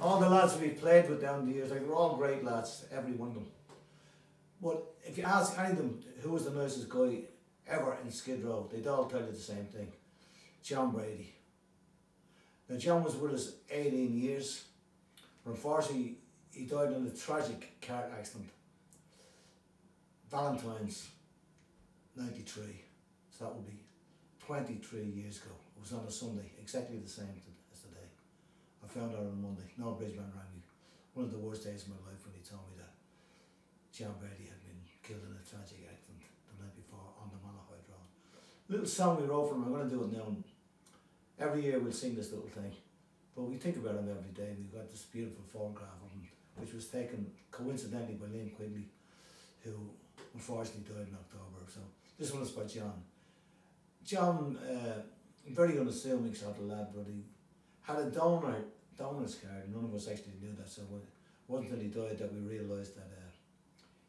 all the lads we played with down the years, like, they were all great lads, every one of them. But if you ask any of them who was the nicest guy ever in Skid Row, they'd all tell you the same thing. John Brady. Now John was with us 18 years, unfortunately he died in a tragic car accident. Valentine's 93. So that would be 23 years ago. It was on a Sunday, exactly the same today. I found out on Monday. Noel Bridgeman rang me. One of the worst days of my life when he told me that John Brady had been killed in a tragic accident the night before on the Malahide Road. Little song we wrote for him, I'm going to do it now. Every year we'll sing this little thing. But we think about him every day. and We've got this beautiful photograph of him, which was taken coincidentally by Liam Quigley, who unfortunately died in October. So this one is by John. John, uh, very unassuming sort of lad, but he had a donor donor's card. None of us actually knew that, so it wasn't until he died that we realised that uh,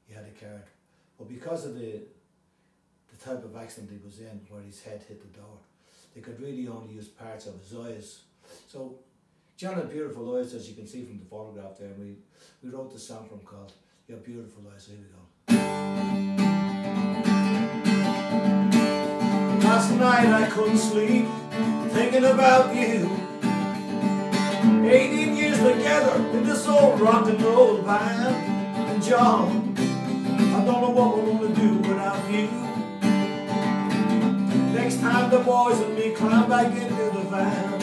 he had a card. But because of the the type of accident he was in, where his head hit the door, they could really only use parts of his eyes. So John had beautiful eyes, as you can see from the photograph there. We we wrote the song from called "Your Beautiful Eyes." Here we go. Last night I couldn't sleep, thinking about you. 18 years together in this old rock and roll band. And John, I don't know what we're gonna do without you. Next time the boys and me climb back into the van.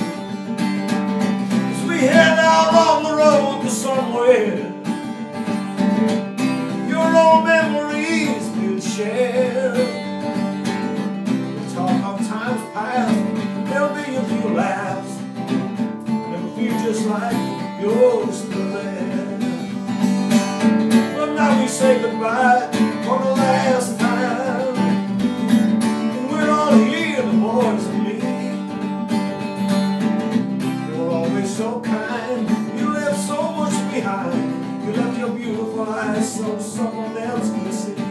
We head out on the road to somewhere. Yours still there. But now we say goodbye for the last time, and we're all here, the boys and me. You were always so kind, you left so much behind, you left your beautiful eyes so someone else could see.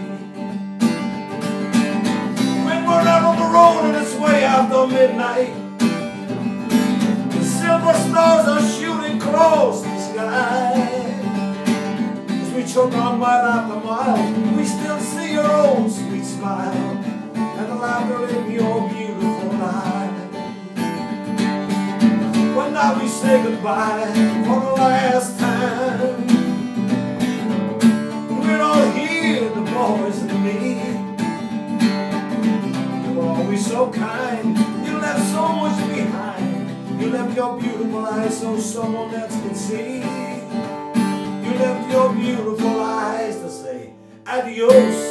rolling its way after midnight. The silver stars across the sky. As we choke on mile after mile, we still see your own sweet smile and the laughter in your beautiful eyes. Well, now we say goodbye for the last time. We're all here, the boys and me You're always so kind. Left your beautiful eyes so someone else could see. You left your beautiful eyes to say adios